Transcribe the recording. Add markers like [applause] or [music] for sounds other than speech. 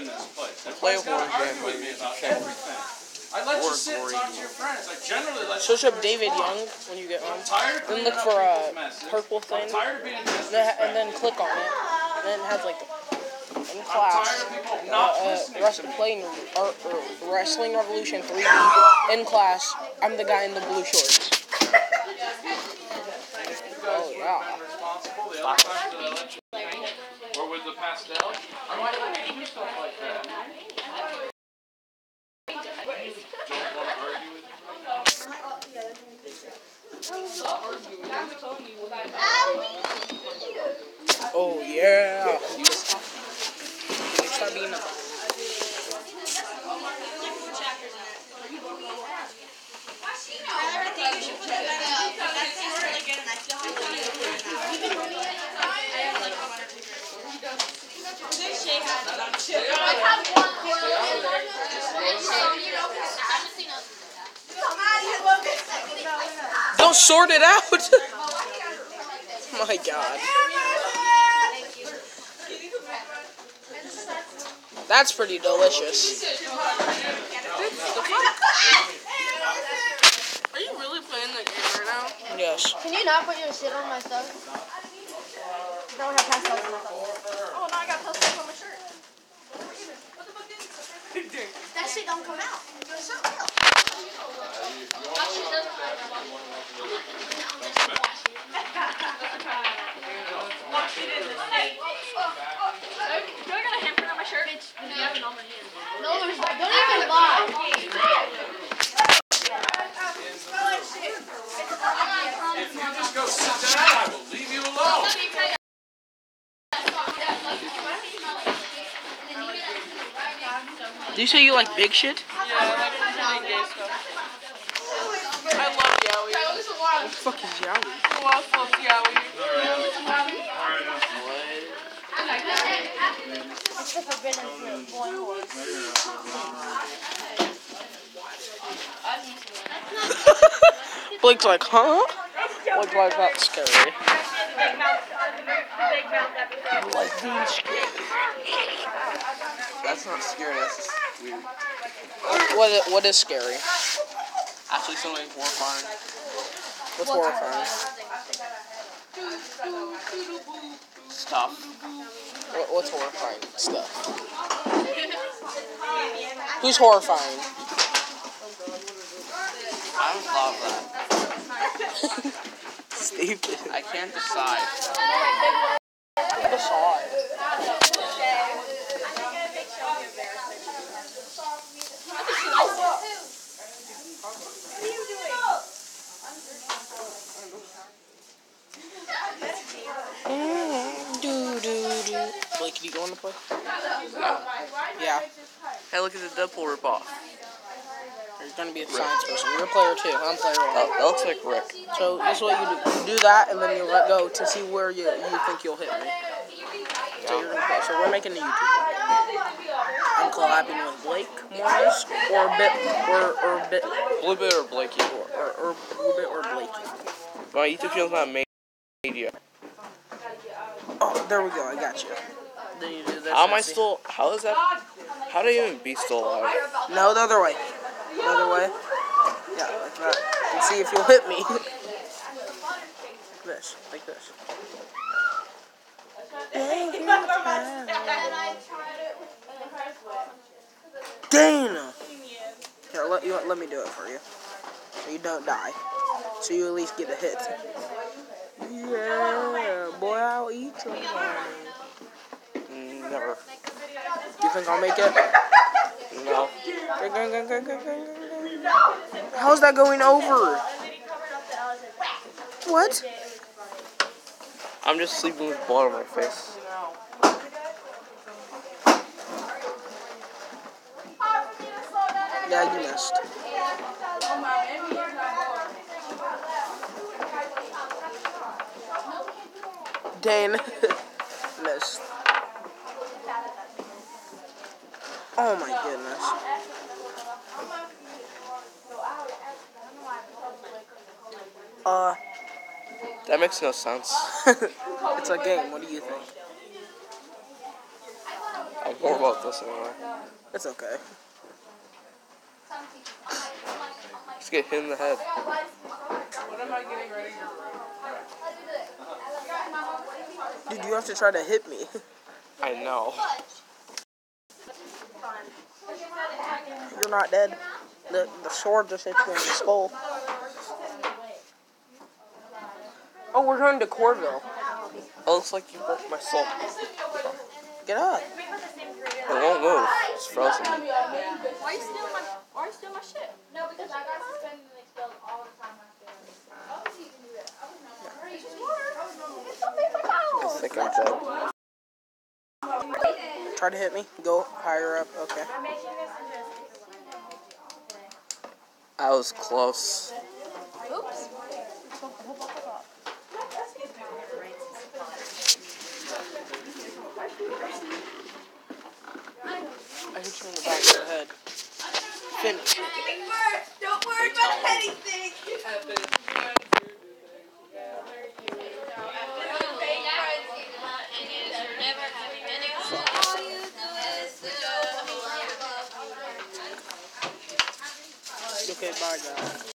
in this place. That's Play why you gotta horror argue game, with me about okay. everything. I let you Or sit and talk to your friends. I generally let Search you up David Young when you get home. Then look for a messes. purple thing. tired of being And then, click on it. And then it has like in class. tired of people Uh, not uh, listening Rest- to me. playing Wrestling Revolution 3D in class. I'm the guy in the blue shorts. [laughs] Oh, yeah. have been the other I let you or with the pastel. I might let you do stuff like that. Don't want to argue with me. Oh yeah. Start being a- Don't sort it out. [laughs] My God. That's pretty delicious. Are you really playing the game right now? Yes. Can you not put your shit on my stuff? Don't have pastels on my Oh, now I got pastels on my shirt. That shit don't come out. It's so real. No, there's not. Don't even lie. If you just go sit down, I will leave you alone. Do you say you like big shit? Yeah, I like pretty gay stuff. I love Yowie. What the fuck is Yowie? Who else loves Yowie? It's the forbidden fruit. Boy, horse. Blake's like, huh? Like, why is that scary? Like being scared. That's not scary. That's just weird. What? What is scary? Actually, something horrifying. What's horrifying? Stuff. What, what's horrifying stuff? Who's horrifying? I haven't thought that. [laughs] Stupid. I can't decide. I can't decide. Mm, do, do, do. Blake, can you go on the play? Yeah. Hey, look at the Deadpool ripoff. You're gonna be a science person. You're a player too. I'm player one. Oh, that looks like Rick. So this is what you do. You do that, and then you let go to see where you you think you'll hit me. So you're gonna play. So we're making a YouTube. I'm collabing with Blake Morris or Bit or or Bit Blue Bit or Blakey? or or, or Bit or Blake. My YouTube channel's not made yet. Oh, there we go. I got you. Then you do this. How am I still? How is that? How did I even be still alive? No, the other way. The other way. Yeah, like that. And see if you'll hit me. like this, like this. Dana. Here, let you let me do it for you, so you don't die. So you at least get a hit. Yeah, boy, I'll eat somebody. Mm, Never. You think I'll make it? How's that going over? What? I'm just sleeping with blood on my face. Yeah, you missed. Dane [laughs] missed. Oh my goodness. Uh, That makes no sense. [laughs] it's a game. What do you think? I'm More about this anyway. It's okay. Just get hit in the head. What am I getting ready to Dude, you have to try to hit me. [laughs] I know. You're not dead. The the sword just hit you in the skull. Oh, we're going to Corville. It looks like you broke my soul. Get up. It won't move. It's frozen. Why are you stealing my Why you stealing my shit? No, because I got suspended and expelled all the time after. Obviously you can do that. I was not. It's so big for I think I'm dead. Try to hit me. Go higher up. Okay. I was close. Oops. I hit you in the back of the head. Finish. Don't worry about anything. Okay, bye.